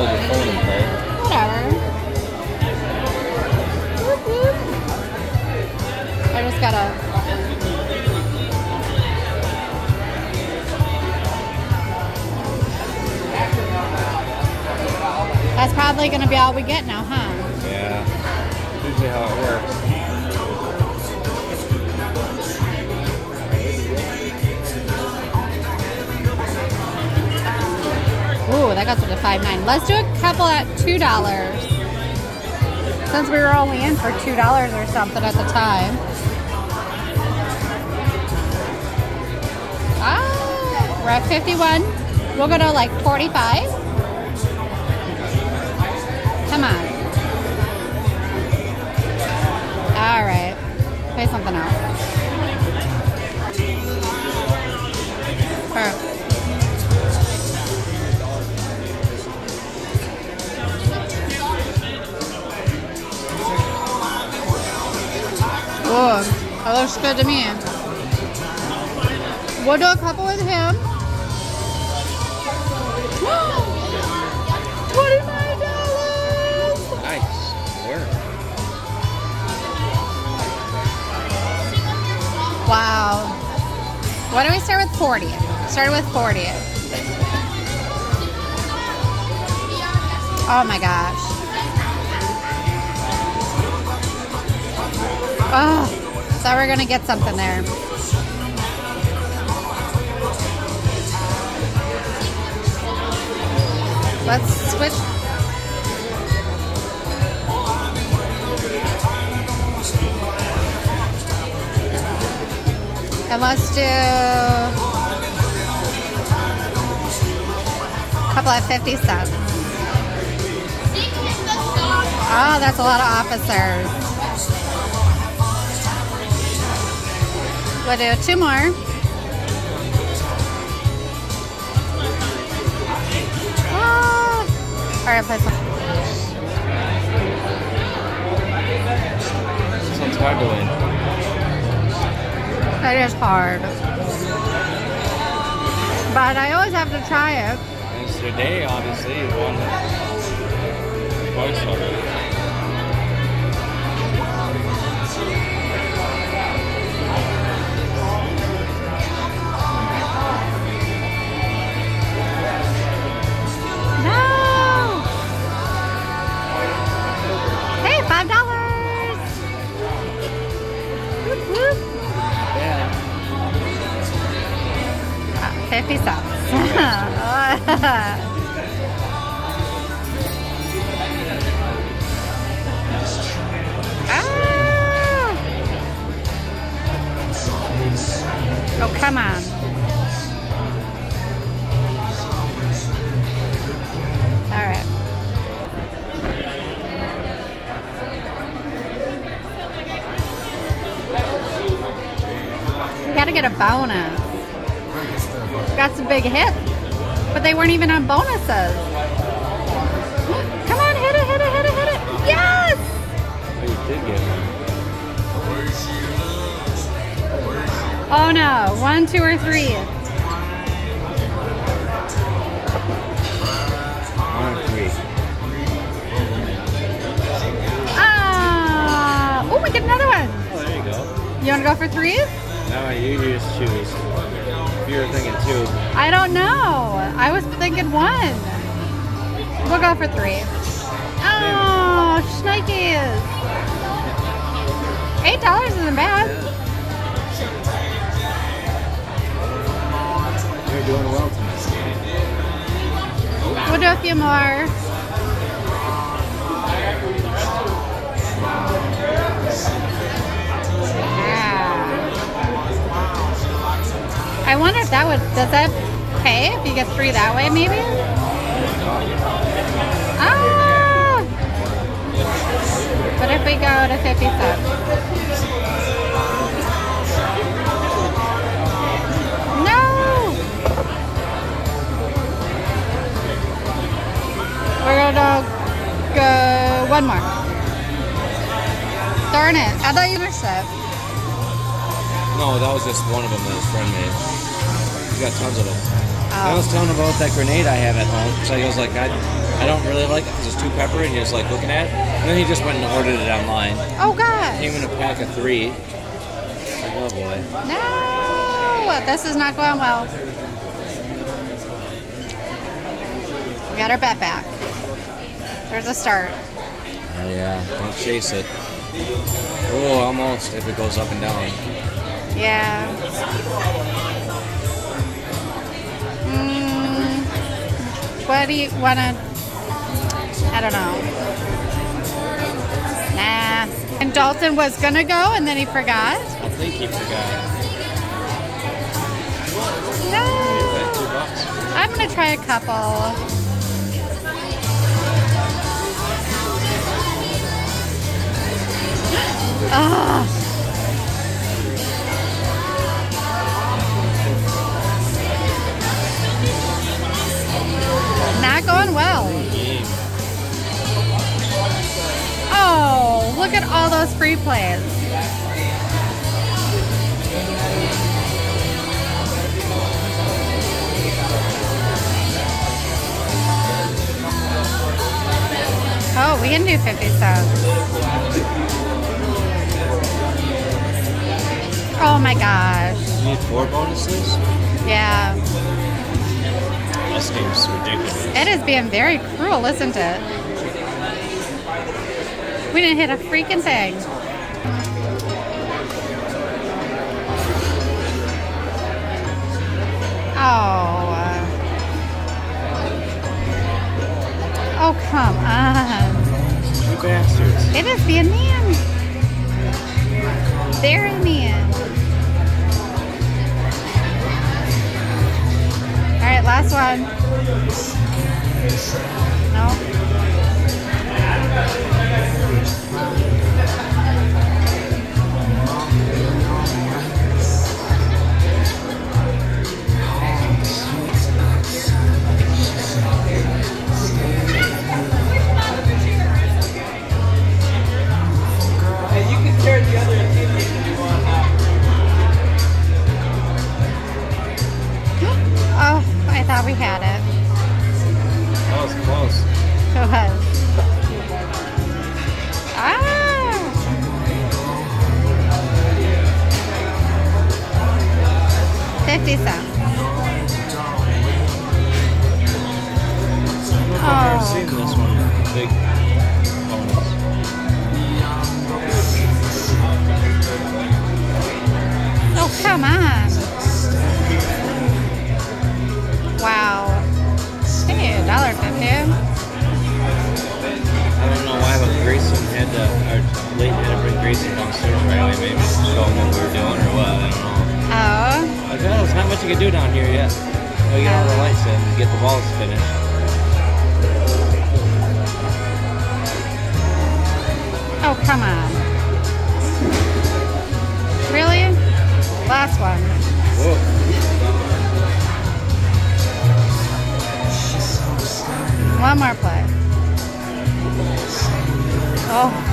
hold your phone and play. Whatever. I just gotta. That's probably gonna be all we get now, huh? Yeah. Usually how it works. Ooh, that got up to five nine. Let's do a couple at two dollars. Since we were only in for two dollars or something at the time. Ah, we're at fifty-one. We'll go to like forty-five. Come on. Ooh, that looks good to me. We'll do a couple with him. Twenty-five dollars. Nice. Work. Wow. Why don't we start with forty? Started with forty. Oh my gosh. Oh, we were gonna get something there. Let's switch. And let's do a couple of 50 cents. Oh, that's a lot of officers. We'll do two more. Ah. All right, play some. This one's hard to win. It is hard. But I always have to try it. And today, obviously, won twice already. Ah! Oh, come on. All right. We gotta get a bonus. Some big hit. but they weren't even on bonuses. Come on, hit it, hit it, hit it, hit it. Yes! Oh, you did get one. Oh no, one, two, or three. One or three. Ah! Oh, we get another one. Oh, there you go. You wanna go for three? No, you just choose. If you were thinking two, I don't know. I was thinking one. We'll go for three. Oh, shnikes. Eight dollars isn't bad. you're doing well tonight. We'll do a few more. Would, does that pay if you get three that way maybe? Ah! What if we go to 50 cents? No! We're gonna go one more. Darn it. I thought you missed it. No, that was just one of them that his friend made. He's got tons of them. Oh. I was telling him about that grenade I have at home. So he was like, I, I don't really like it because it's too peppery. And he was like looking at it. And then he just went and ordered it online. Oh God. Came in a pack of three. Like, oh boy. No, this is not going well. We got our bet back. There's a start. Oh yeah, don't chase it. Oh, almost if it goes up and down. Yeah. What do you want to? I don't know. Nah. And Dalton was gonna go, and then he forgot. I think he forgot. No. Bet two bucks. I'm gonna try a couple. Ah. Free plays. Oh, we can do 50 cents. Oh my gosh. You need four bonuses? Yeah. This game's ridiculous. It is being very cruel, isn't it? We didn't hit a freaking thing. Oh. uh, Oh, come on. You bastards. It is being mean. Very mean. All right, last one. No. close. It maybe just what we doing or what. I don't know. Oh. I there's not much you can do down here yet. We got all the oh. lights in and get the balls finished. Oh, come on. Really? Last one. Whoa. One more play. Oh.